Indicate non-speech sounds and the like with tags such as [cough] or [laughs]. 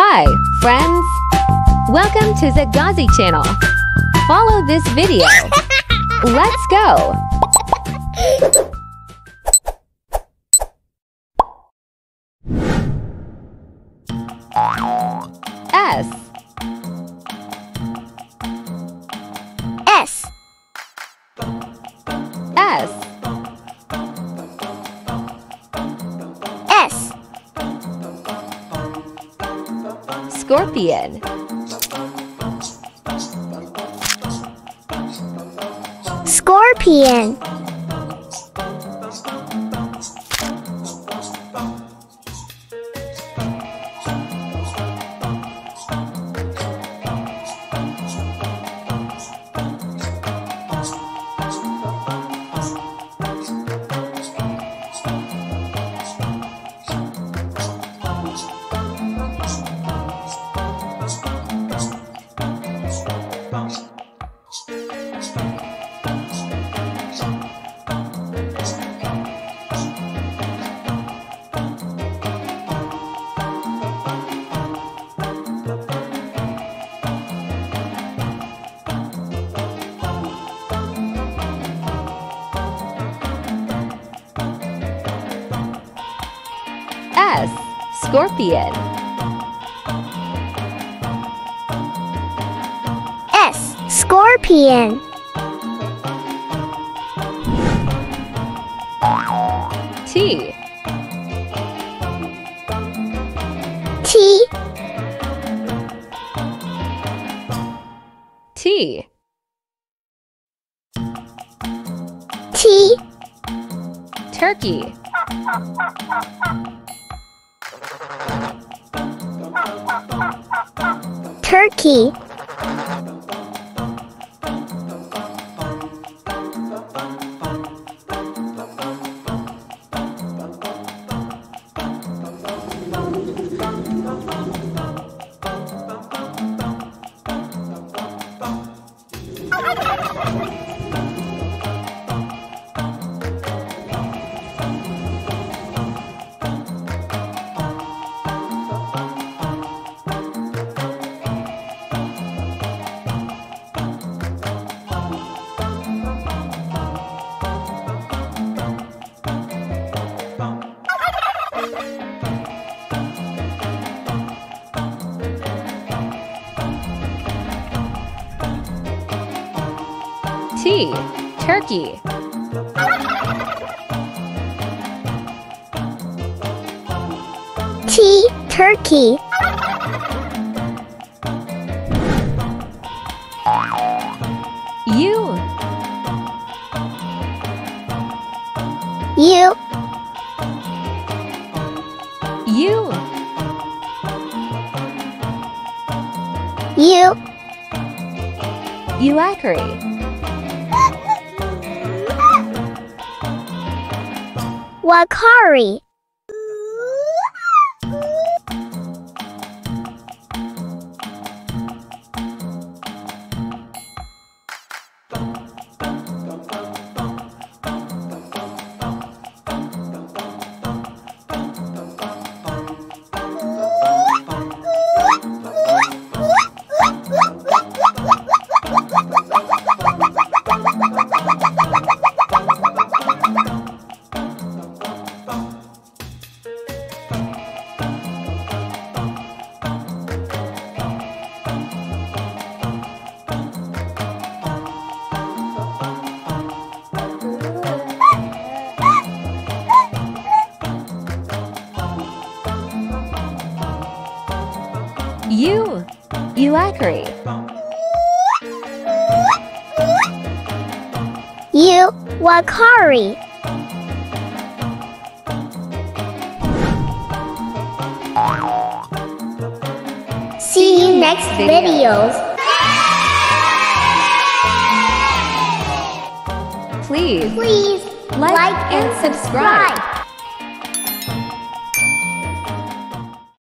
Hi, friends! Welcome to Zaghazi channel. Follow this video. [laughs] Let's go! Scorpion. Scorpion Scorpion. S Scorpion. T. T. T. T. Turkey Turkey T Turkey. T Turkey. U U U U Uakari Uakari Uakari U Uakari See you next videos. Please Please like and subscribe.